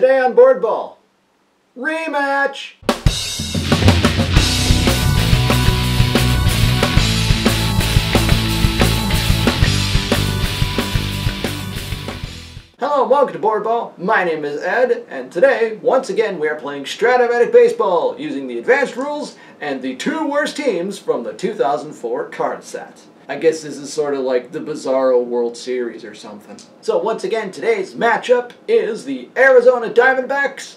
Today on Boardball, rematch! Hello and welcome to Boardball. My name is Ed, and today, once again, we are playing Strat-O-Matic Baseball using the advanced rules and the two worst teams from the 2004 card set. I guess this is sort of like the Bizarro World Series or something. So once again, today's matchup is the Arizona Diamondbacks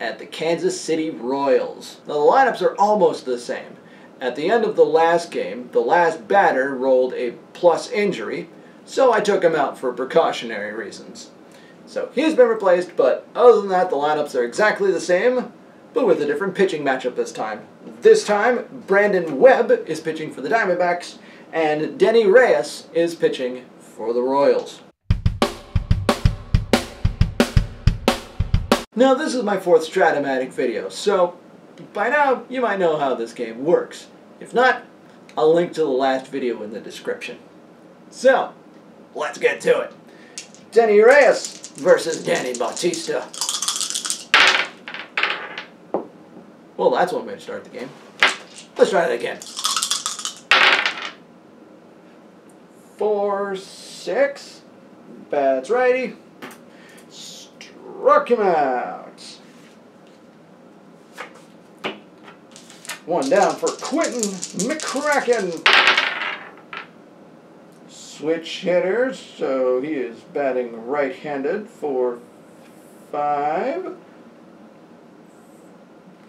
at the Kansas City Royals. Now the lineups are almost the same. At the end of the last game, the last batter rolled a plus injury, so I took him out for precautionary reasons. So he's been replaced, but other than that, the lineups are exactly the same, but with a different pitching matchup this time. This time, Brandon Webb is pitching for the Diamondbacks, and Denny Reyes is pitching for the Royals. Now this is my fourth Strat-O-Matic video, so by now you might know how this game works. If not, I'll link to the last video in the description. So, let's get to it. Denny Reyes versus Danny Bautista. Well, that's one way to start the game. Let's try it again. Four, six. Bats righty. Struck him out. One down for Quinton McCracken. Switch hitters, so he is batting right-handed for five.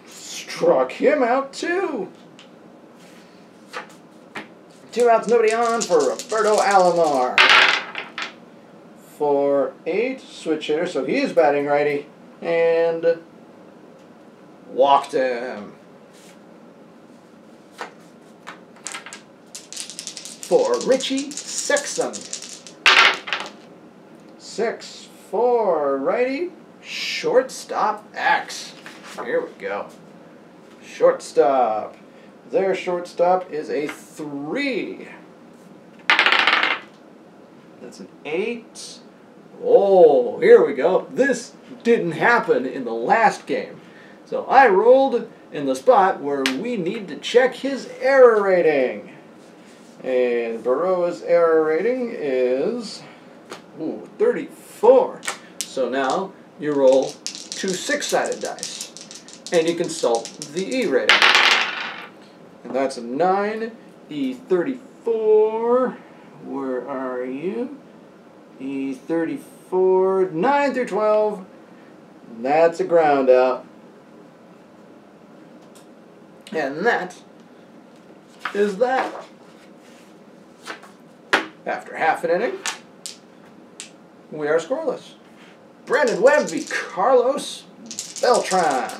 Struck him out too. Two outs, nobody on for Roberto Alomar. For eight, switch hitter, so he is batting righty. And walked him. For Richie Sexson. Six, four, righty, shortstop X. Here we go. Shortstop. Their shortstop is a three. That's an eight. Oh, here we go. This didn't happen in the last game. So I rolled in the spot where we need to check his error rating. And Berroa's error rating is ooh, 34. So now you roll two six-sided dice. And you consult the E rating. And that's a 9. E34. Where are you? E34. 9 through 12. That's a ground out. And that is that. After half an inning, we are scoreless. Brandon Webb v. Carlos Beltran.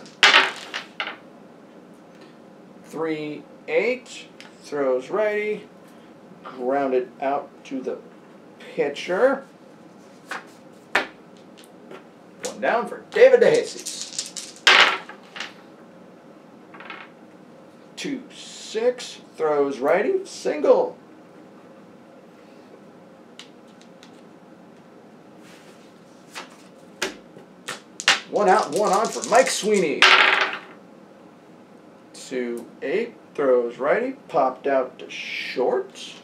3 8. Throws righty. Grounded out to the pitcher. One down for David DeJesus. 2 6. Throws righty. Single. One out, one on for Mike Sweeney. Two eight throws righty, popped out to short.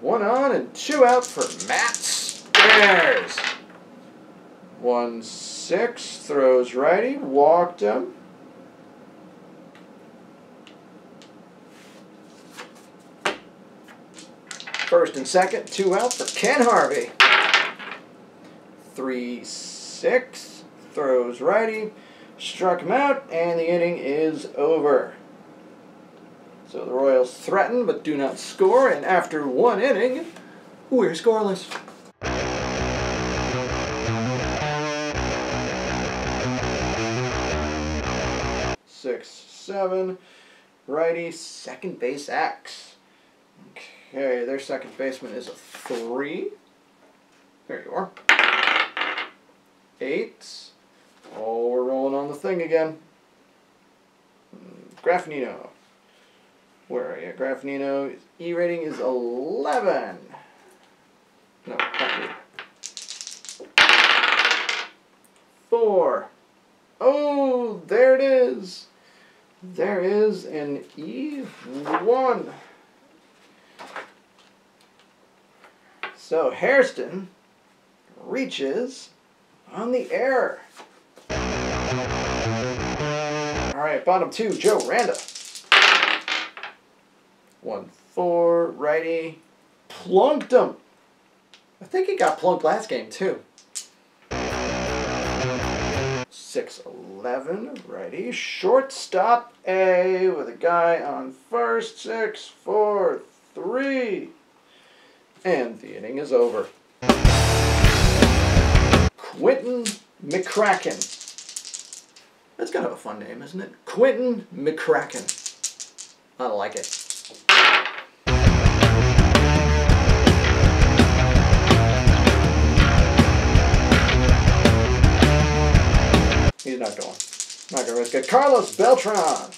One on and two out for Matt Stairs. One six throws righty, walked him. First and second, two out for Ken Harvey. Three six throws righty, struck him out, and the inning is over. So the Royals threaten but do not score, and after one inning, we're scoreless. Six, seven, righty, second base X. Okay, their second baseman is a three. There you are. Eight. Oh, we're rolling on the thing again. Hmm, Graffanino. Where are you? Graffanino. E rating is 11. No, you. four. Oh, there it is. There is an E1. So Hairston reaches on the air. All right, bottom two, Joe Randa. One, four, righty. Plunked him. I think he got plunked last game, too. Six, eleven, righty. Shortstop A with a guy on first. Six, four, three. And the inning is over. Quinton McCracken. That's kind of a fun name, isn't it? Quinton McCracken. I like it. He's not going. Not gonna risk it. Carlos Beltran.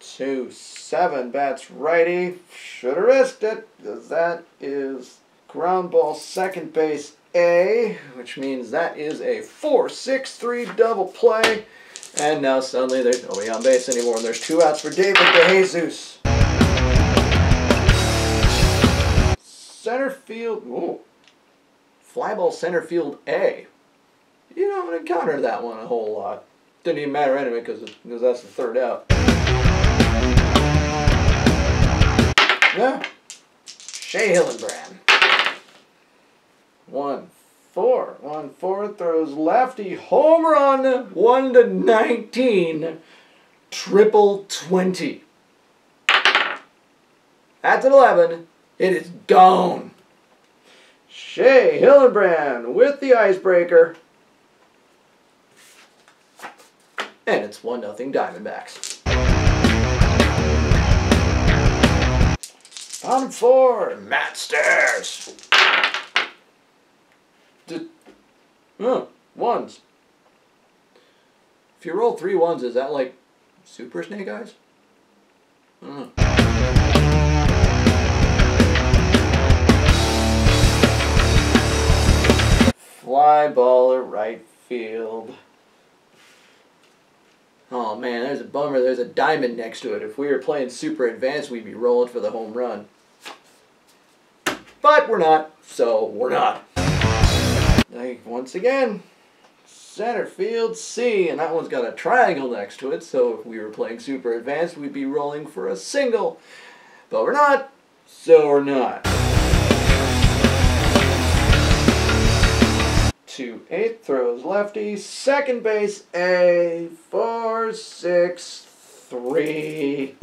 Two seven bats righty. Should have risked it that is ground ball second base A, which means that is a four six three double play. And now suddenly there's nobody on base anymore. And there's two outs for David DeJesus. Center field. Ooh. Fly ball center field A. You don't encounter that one a whole lot. Didn't even matter anyway because that's the third out. Yeah. Shea Hillenbrand. One four. One four throws lefty. Home run. One to nineteen. Triple twenty. That's at eleven. It is gone. Shea Hillenbrand with the icebreaker. And it's 1 0 Diamondbacks. Bottom four, Matt Stairs. Did, oh, ones. If you roll three ones, is that like Super Snake Eyes? I don't know. Fly ball at right field. Oh man, there's a bummer. There's a diamond next to it. If we were playing super advanced, we'd be rolling for the home run. But we're not, so we're not. Once again, center field C, and that one's got a triangle next to it, so if we were playing super advanced, we'd be rolling for a single. But we're not, so we're not. Two eight throws lefty, second base A, four six three.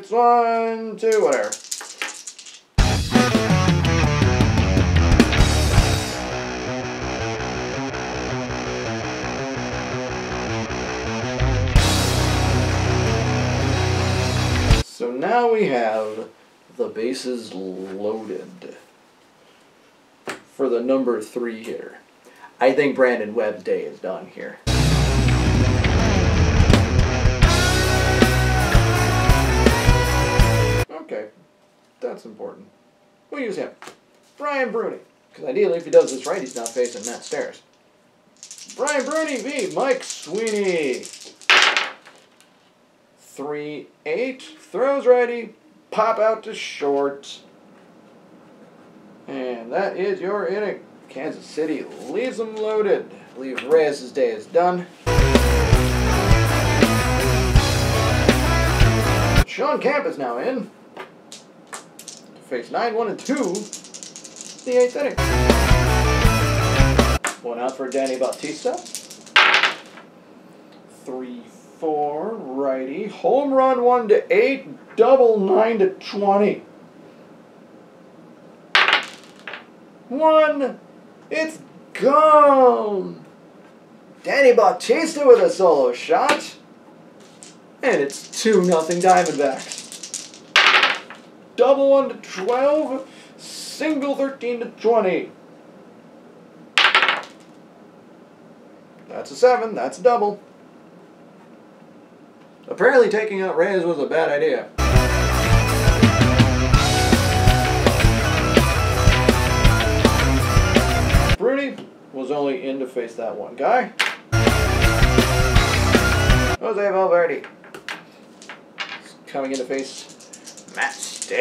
It's one, two, whatever. So now we have the bases loaded for the number three hitter. I think Brandon Webb's day is done here. Okay, that's important. We'll use him. Brian Bruney. Because ideally, if he does this right, he's not facing Matt Stairs. Brian Bruney v. Mike Sweeney. 3 8. Throws righty. Pop out to short. And that is your inning. Kansas City leaves them loaded. Believe Reyes' day is done. Shawn Camp is now in. Face 9, 1, and 2. The eighth inning. One out for Danny Bautista. 3 4, righty. Home run 1 to 8. double 9 to 20. One. It's gone. Danny Bautista with a solo shot. And it's 2 nothing Diamondbacks. Double 1 to 12. Single 13 to 20. That's a 7. That's a double. Apparently taking out Reyes was a bad idea. Bruney was only in to face that one guy. Jose Valverde coming in to face Matt So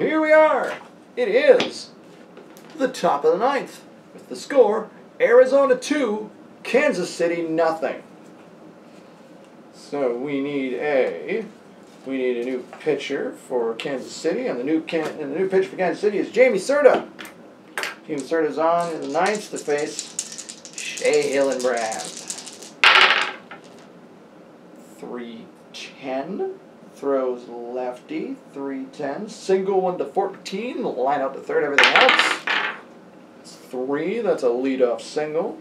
here we are. It is the top of the ninth with the score Arizona 2, Kansas City nothing. So we need a we need a new pitcher for Kansas City, and the new can and the new pitcher for Kansas City is Jamie Cerda. Jamie Cerda's on in the ninth to face Shea Hillenbrand. Three ten throws lefty, three ten, single one to fourteen, line out to third, everything else. It's three, that's a leadoff single.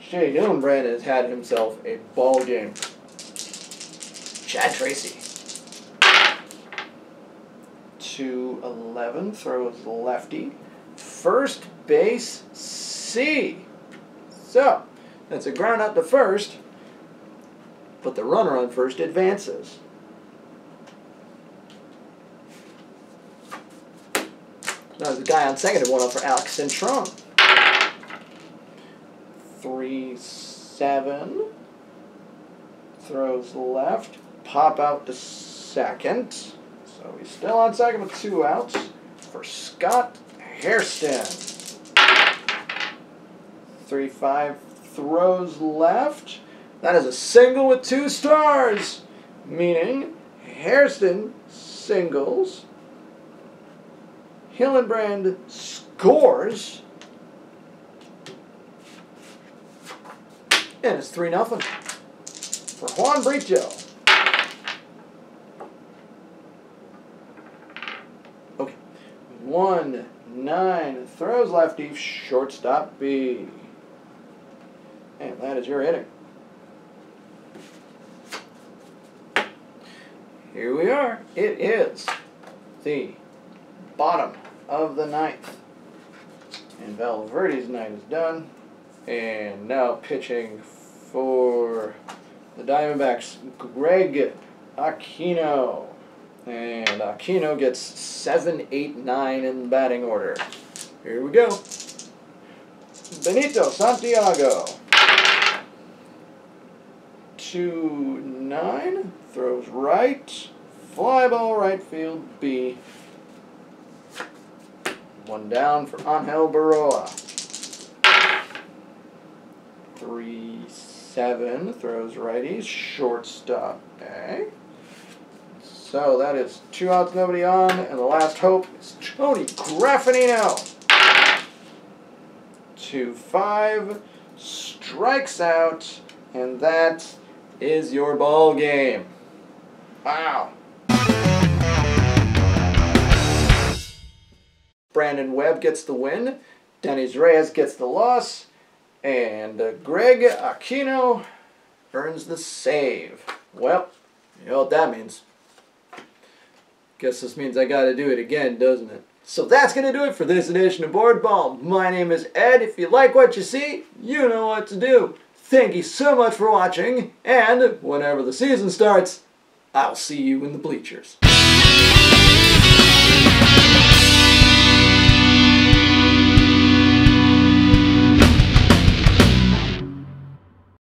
Shea Hillenbrand has had himself a ball game. Chad Tracy. 211 throws lefty. First base C. So, that's a ground out to first, but the runner on first advances. Now the guy on second one up for Alex Cintron. Three, seven. Throws left. Pop out to second. So he's still on second with two outs for Scott Hairston. Three, five. Throws left. That is a single with two stars. Meaning Hairston singles. Hillenbrand scores. And it's 3 nothing for Juan Brito. Okay. 1 9 throws lefty, shortstop B. And that is your inning. Here we are. It is the bottom of the ninth. And Valverde's night is done. And now pitching for the Diamondbacks, Greg Aquino. And Aquino gets 7, 8, 9 in batting order. Here we go. Benito Santiago. 2, 9. Throws right. Fly ball right field B. One down for Angel Berroa. Three, seven, throws righties, shortstop A. So that is two outs, nobody on, and the last hope is Tony Graffanino. Two, five, strikes out, and that is your ball game. Wow. Brandon Webb gets the win. Dennis Reyes gets the loss. And uh, Greg Aquino earns the save. Well, you know what that means. Guess this means I gotta do it again, doesn't it? So that's gonna do it for this edition of Boardball. My name is Ed. If you like what you see, you know what to do. Thank you so much for watching, and whenever the season starts, I'll see you in the bleachers.